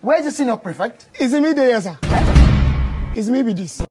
Where's the senior prefect? It's me there, sir? It's me be this?